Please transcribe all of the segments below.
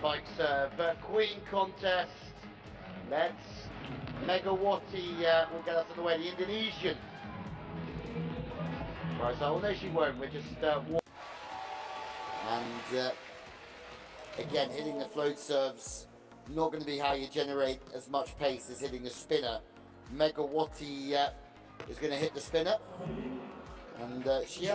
spike serve. Uh, Queen contest. Let's Megawati uh, will get us on the way. The Indonesian. Right, so oh, no, she won't. We're just uh, and uh, again hitting the float serves not going to be how you generate as much pace as hitting a spinner. Megawati uh, is going to hit the spinner, and uh, she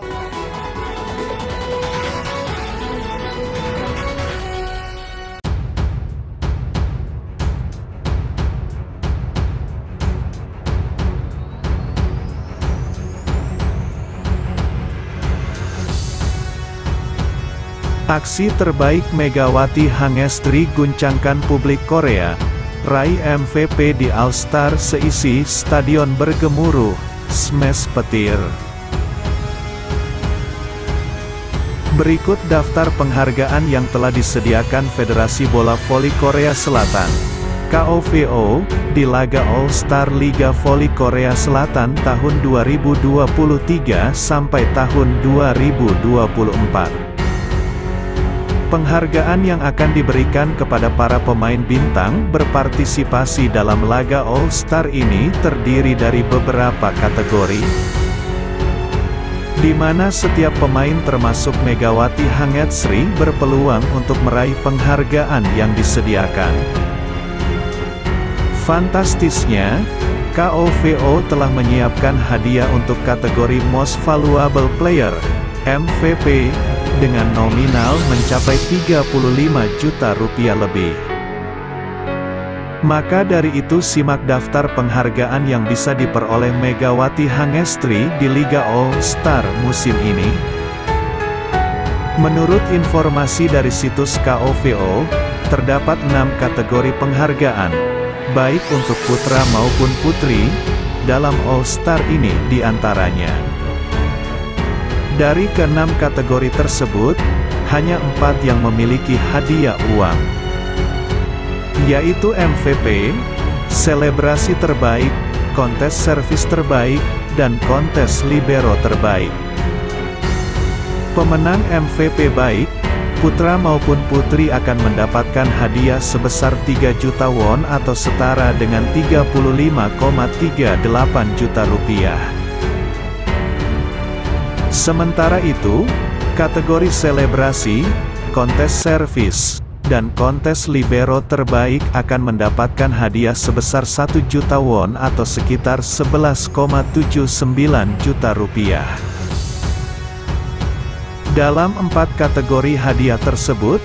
Aksi terbaik Megawati Hangestri guncangkan publik Korea. Raih MVP di All-Star seisi stadion bergemuruh, smash petir. Berikut daftar penghargaan yang telah disediakan Federasi Bola Voli Korea Selatan. KOVO, di laga All-Star Liga Voli Korea Selatan tahun 2023 sampai tahun 2024. Penghargaan yang akan diberikan kepada para pemain bintang berpartisipasi dalam laga All-Star ini terdiri dari beberapa kategori, di mana setiap pemain termasuk Megawati Hangetsri berpeluang untuk meraih penghargaan yang disediakan. Fantastisnya, KOVO telah menyiapkan hadiah untuk kategori Most Valuable Player, MVP, dengan nominal mencapai 35 juta rupiah lebih. Maka dari itu simak daftar penghargaan yang bisa diperoleh Megawati Hangestri di Liga All-Star musim ini. Menurut informasi dari situs KOVO, terdapat 6 kategori penghargaan, baik untuk putra maupun putri, dalam All-Star ini di antaranya. Dari keenam kategori tersebut, hanya empat yang memiliki hadiah uang. Yaitu MVP, selebrasi terbaik, kontes servis terbaik, dan kontes libero terbaik. Pemenang MVP baik, putra maupun putri akan mendapatkan hadiah sebesar 3 juta won atau setara dengan 35,38 juta rupiah. Sementara itu, kategori selebrasi, kontes servis, dan kontes libero terbaik akan mendapatkan hadiah sebesar 1 juta won atau sekitar 11,79 juta rupiah. Dalam empat kategori hadiah tersebut,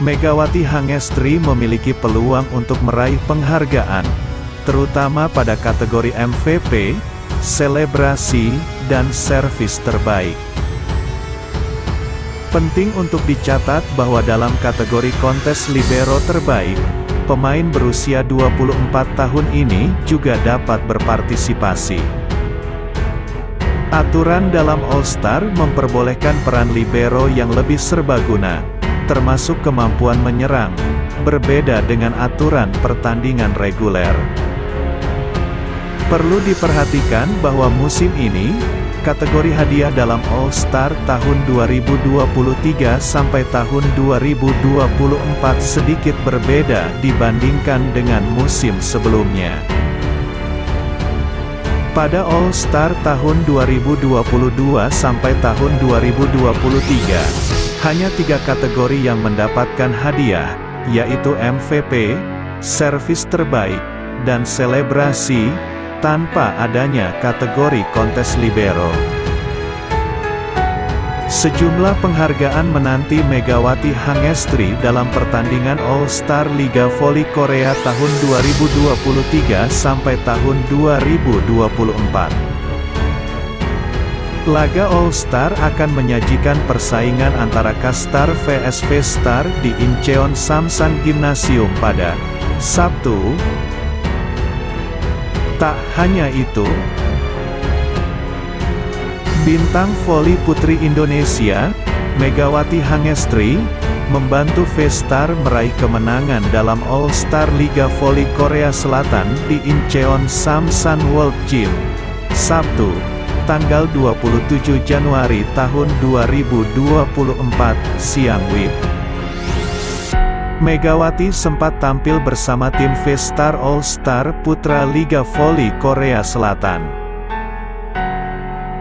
Megawati Hangestri memiliki peluang untuk meraih penghargaan, terutama pada kategori MVP, selebrasi, dan servis terbaik. Penting untuk dicatat bahwa dalam kategori kontes libero terbaik, pemain berusia 24 tahun ini juga dapat berpartisipasi. Aturan dalam All-Star memperbolehkan peran libero yang lebih serbaguna, termasuk kemampuan menyerang, berbeda dengan aturan pertandingan reguler. Perlu diperhatikan bahwa musim ini, kategori hadiah dalam All-Star tahun 2023 sampai tahun 2024 sedikit berbeda dibandingkan dengan musim sebelumnya. Pada All-Star tahun 2022 sampai tahun 2023, hanya tiga kategori yang mendapatkan hadiah, yaitu MVP, servis terbaik, dan selebrasi, tanpa adanya kategori kontes libero. Sejumlah penghargaan menanti Megawati Hangestri dalam pertandingan All-Star Liga Voli Korea tahun 2023 sampai tahun 2024. Laga All-Star akan menyajikan persaingan antara Kastar vs V-Star di Incheon Samsan Gymnasium pada Sabtu, Tak hanya itu, bintang voli putri Indonesia, Megawati Hangestri, membantu V-Star meraih kemenangan dalam All-Star Liga Voli Korea Selatan di Incheon Samsan World Gym, Sabtu, tanggal 27 Januari tahun 2024, siang WIB. Megawati sempat tampil bersama tim V-Star All-Star Putra Liga Voli Korea Selatan.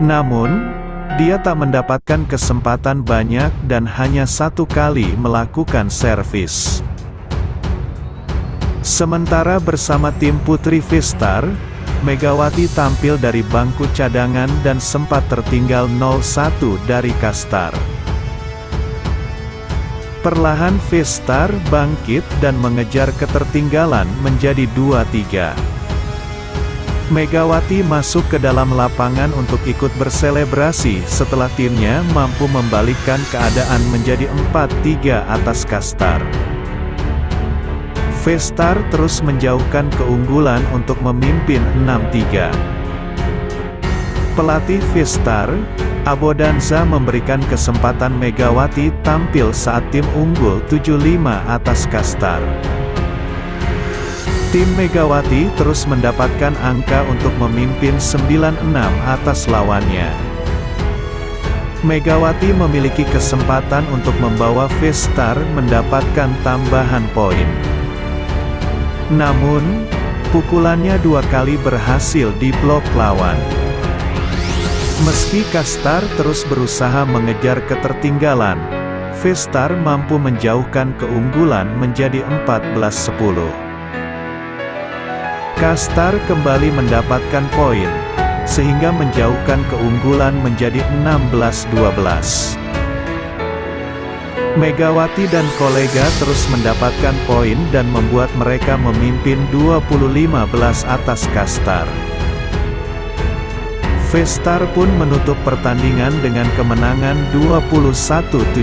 Namun, dia tak mendapatkan kesempatan banyak dan hanya satu kali melakukan servis. Sementara bersama tim Putri V-Star, Megawati tampil dari bangku cadangan dan sempat tertinggal 0-1 dari Kastar. Perlahan V-Star bangkit dan mengejar ketertinggalan menjadi 2-3. Megawati masuk ke dalam lapangan untuk ikut berselebrasi setelah timnya mampu membalikkan keadaan menjadi 4-3 atas Kastar. V-Star terus menjauhkan keunggulan untuk memimpin 6-3. Pelatih V-Star, Abodanza memberikan kesempatan Megawati tampil saat tim unggul 7-5 atas Kastar. Tim Megawati terus mendapatkan angka untuk memimpin 9-6 atas lawannya. Megawati memiliki kesempatan untuk membawa V-Star mendapatkan tambahan poin. Namun, pukulannya dua kali berhasil diblok lawan. Meski Kastar terus berusaha mengejar ketertinggalan, V-Star mampu menjauhkan keunggulan menjadi 14-10. Kastar kembali mendapatkan poin, sehingga menjauhkan keunggulan menjadi 16-12. Megawati dan kolega terus mendapatkan poin dan membuat mereka memimpin 20-15 atas Kastar. Vestar pun menutup pertandingan dengan kemenangan 21-17.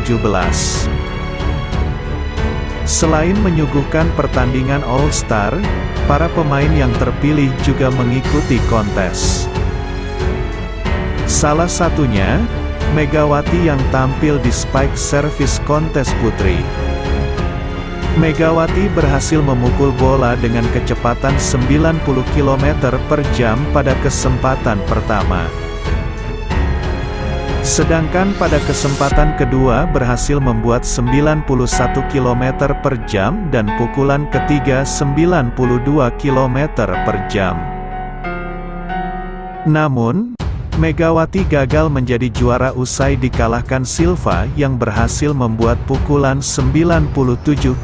Selain menyuguhkan pertandingan All-Star, para pemain yang terpilih juga mengikuti kontes. Salah satunya, Megawati yang tampil di Spike Service Kontes Putri. Megawati berhasil memukul bola dengan kecepatan 90 km per jam pada kesempatan pertama. Sedangkan pada kesempatan kedua berhasil membuat 91 km per jam dan pukulan ketiga 92 km per jam. Namun, Megawati gagal menjadi juara usai dikalahkan Silva yang berhasil membuat pukulan 97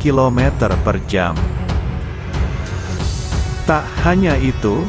km per jam. Tak hanya itu,